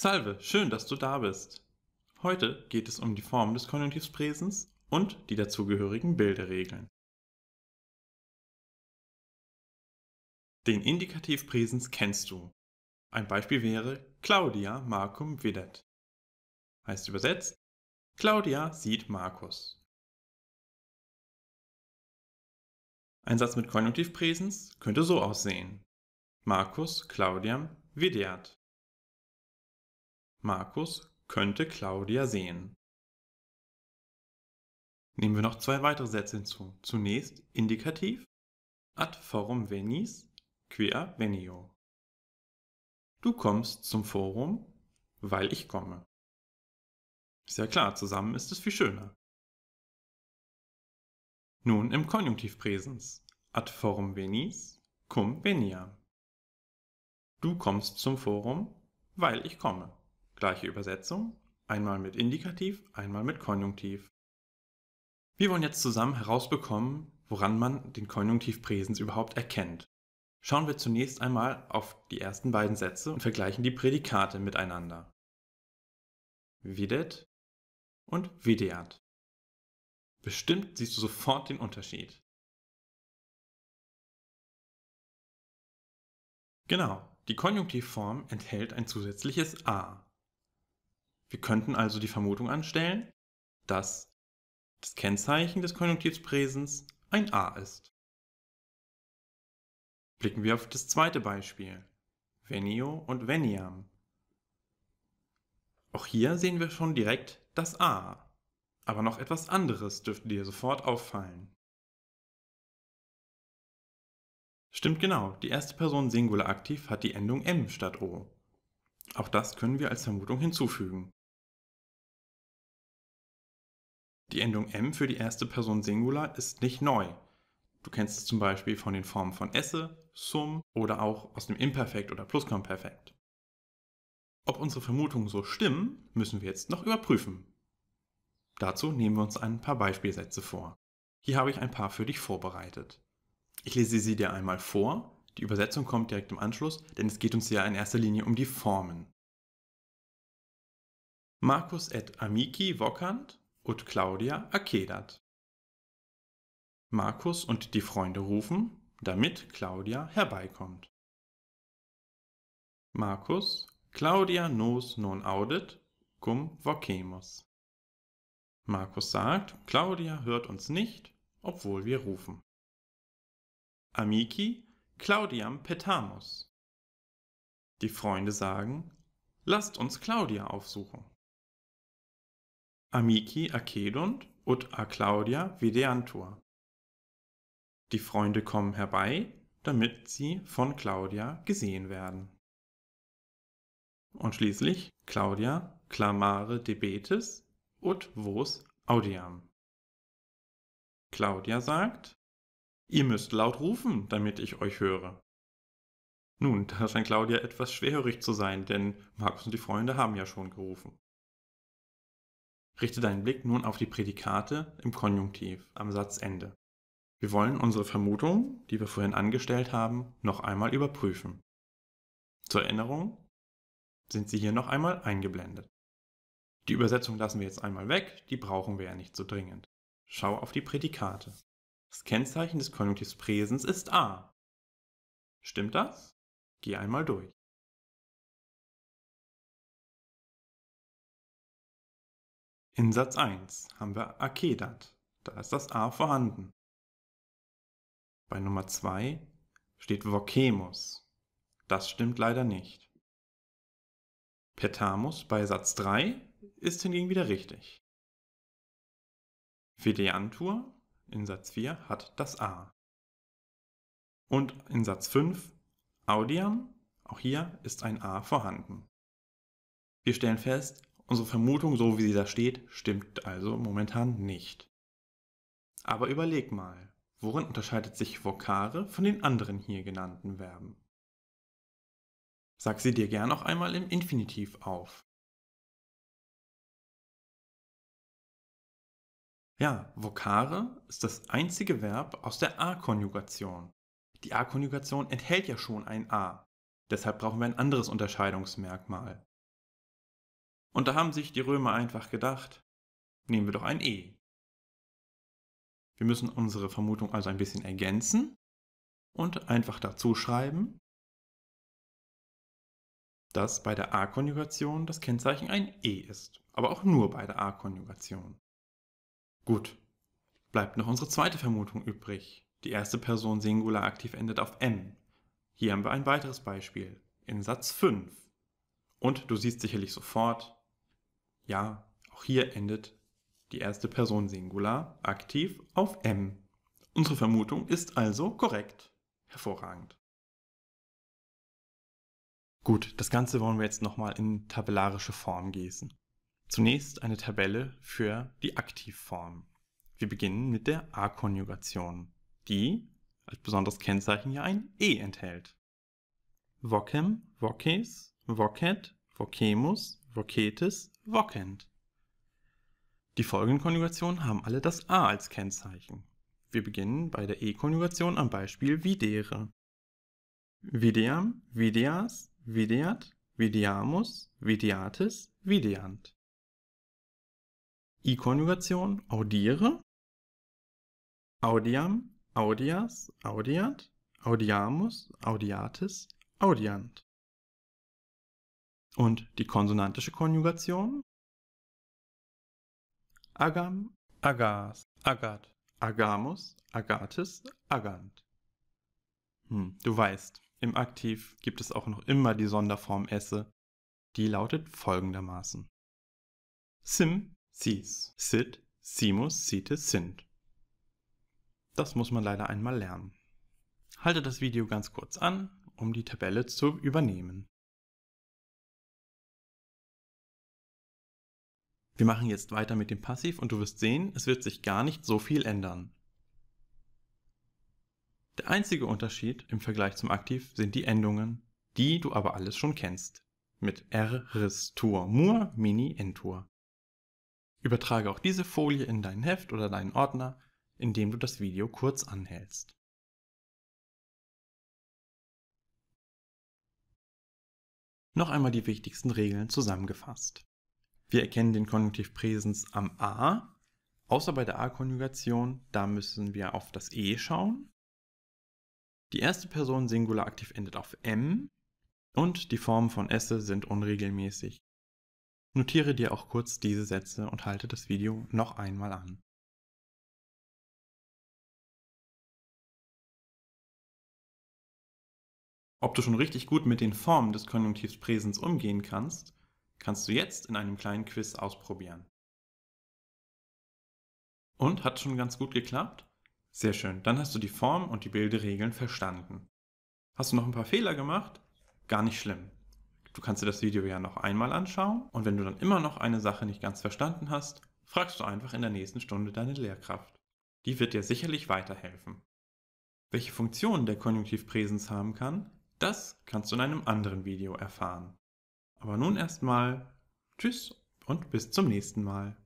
Salve, schön, dass du da bist. Heute geht es um die Form des Konjunktivs Präsens und die dazugehörigen Bilderegeln. Den Indikativ Präsens kennst du. Ein Beispiel wäre Claudia Marcum videt. Heißt übersetzt, Claudia sieht Markus. Ein Satz mit Konjunktiv Präsens könnte so aussehen. Markus Claudiam videat. Markus könnte Claudia sehen. Nehmen wir noch zwei weitere Sätze hinzu. Zunächst Indikativ ad forum venis quia venio. Du kommst zum Forum, weil ich komme. Ist ja klar, zusammen ist es viel schöner. Nun im Konjunktiv Präsens. Ad forum venis cum veniam. Du kommst zum Forum, weil ich komme. Gleiche Übersetzung, einmal mit Indikativ, einmal mit Konjunktiv. Wir wollen jetzt zusammen herausbekommen, woran man den Konjunktiv Präsens überhaupt erkennt. Schauen wir zunächst einmal auf die ersten beiden Sätze und vergleichen die Prädikate miteinander. Videt und videat. Bestimmt siehst du sofort den Unterschied. Genau, die Konjunktivform enthält ein zusätzliches a. Wir könnten also die Vermutung anstellen, dass das Kennzeichen des Konjunktivpräsens ein a ist. Blicken wir auf das zweite Beispiel, venio und veniam. Auch hier sehen wir schon direkt das a, aber noch etwas anderes dürfte dir sofort auffallen. Stimmt genau, die erste Person Singular aktiv hat die Endung m statt o. Auch das können wir als Vermutung hinzufügen. Die Endung m für die erste Person Singular ist nicht neu. Du kennst es zum Beispiel von den Formen von esse, sum oder auch aus dem Imperfekt oder Plusquamperfekt. Ob unsere Vermutungen so stimmen, müssen wir jetzt noch überprüfen. Dazu nehmen wir uns ein paar Beispielsätze vor. Hier habe ich ein paar für dich vorbereitet. Ich lese sie dir einmal vor. Die Übersetzung kommt direkt im Anschluss, denn es geht uns ja in erster Linie um die Formen. Marcus et amici vocant ut Claudia accedat. Markus und die Freunde rufen, damit Claudia herbeikommt. Markus, Claudia nos non audet, cum vocemus. Markus sagt, Claudia hört uns nicht, obwohl wir rufen. Amici, Claudiam petamus. Die Freunde sagen, lasst uns Claudia aufsuchen. Amici accedunt ut a Claudia videantur. Die Freunde kommen herbei, damit sie von Claudia gesehen werden. Und schließlich Claudia clamare debetis ut vos audiam. Claudia sagt, ihr müsst laut rufen, damit ich euch höre. Nun, da scheint Claudia etwas schwerhörig zu sein, denn Markus und die Freunde haben ja schon gerufen. Richte deinen Blick nun auf die Prädikate im Konjunktiv am Satzende. Wir wollen unsere Vermutung, die wir vorhin angestellt haben, noch einmal überprüfen. Zur Erinnerung sind sie hier noch einmal eingeblendet. Die Übersetzung lassen wir jetzt einmal weg, die brauchen wir ja nicht so dringend. Schau auf die Prädikate. Das Kennzeichen des Konjunktivs Präsens ist a. Stimmt das? Geh einmal durch. In Satz 1 haben wir accedat, da ist das a vorhanden. Bei Nummer 2 steht vocemus, das stimmt leider nicht. Petamus bei Satz 3 ist hingegen wieder richtig. Videantur in Satz 4 hat das a. Und in Satz 5 audiam, auch hier ist ein a vorhanden. Wir stellen fest, Unsere Vermutung, so wie sie da steht, stimmt also momentan nicht. Aber überleg mal, worin unterscheidet sich Vokare von den anderen hier genannten Verben? Sag sie dir gern auch einmal im Infinitiv auf. Ja, Vokare ist das einzige Verb aus der A-Konjugation. Die A-Konjugation enthält ja schon ein A. Deshalb brauchen wir ein anderes Unterscheidungsmerkmal. Und da haben sich die Römer einfach gedacht, nehmen wir doch ein E. Wir müssen unsere Vermutung also ein bisschen ergänzen und einfach dazu schreiben, dass bei der A-Konjugation das Kennzeichen ein E ist, aber auch nur bei der A-Konjugation. Gut, bleibt noch unsere zweite Vermutung übrig. Die erste Person Singular aktiv endet auf M. Hier haben wir ein weiteres Beispiel in Satz 5. Und du siehst sicherlich sofort, ja, auch hier endet die erste Person Singular aktiv auf M. Unsere Vermutung ist also korrekt. Hervorragend. Gut, das Ganze wollen wir jetzt nochmal in tabellarische Form gießen. Zunächst eine Tabelle für die Aktivform. Wir beginnen mit der A-Konjugation, die als besonderes Kennzeichen hier ein E enthält. Vocem, voces, vocet, vocemus, vocetis, vocent. Die folgenden Konjugationen haben alle das A als Kennzeichen. Wir beginnen bei der E-Konjugation am Beispiel videre. Videam, videas, videat, videamus, videatis, videant. I-Konjugation audiere, audiam, audias, audiat, audiamus, audiatis, audiant. Und die konsonantische Konjugation Agam, Agas, Agat, Agamus, Agatis, Agant. Hm, du weißt, im Aktiv gibt es auch noch immer die Sonderform esse. Die lautet folgendermaßen. Sim, sis, sit, simus, sites, sind. Das muss man leider einmal lernen. Halte das Video ganz kurz an, um die Tabelle zu übernehmen. Wir machen jetzt weiter mit dem Passiv und du wirst sehen, es wird sich gar nicht so viel ändern. Der einzige Unterschied im Vergleich zum Aktiv sind die Endungen, die du aber alles schon kennst. Mit R, Ris, Tour, Mur, Mini, Entur. Übertrage auch diese Folie in dein Heft oder deinen Ordner, indem du das Video kurz anhältst. Noch einmal die wichtigsten Regeln zusammengefasst. Wir erkennen den Konjunktiv Präsens am A, außer bei der A-Konjugation, da müssen wir auf das E schauen. Die erste Person Singular aktiv endet auf M und die Formen von esse sind unregelmäßig. Notiere dir auch kurz diese Sätze und halte das Video noch einmal an. Ob du schon richtig gut mit den Formen des Konjunktivs Präsens umgehen kannst, kannst du jetzt in einem kleinen Quiz ausprobieren. Und hat schon ganz gut geklappt? Sehr schön, dann hast du die Form und die Bilderegeln verstanden. Hast du noch ein paar Fehler gemacht? Gar nicht schlimm. Du kannst dir das Video ja noch einmal anschauen und wenn du dann immer noch eine Sache nicht ganz verstanden hast, fragst du einfach in der nächsten Stunde deine Lehrkraft. Die wird dir sicherlich weiterhelfen. Welche Funktionen der Konjunktiv Präsens haben kann, das kannst du in einem anderen Video erfahren. Aber nun erstmal Tschüss und bis zum nächsten Mal.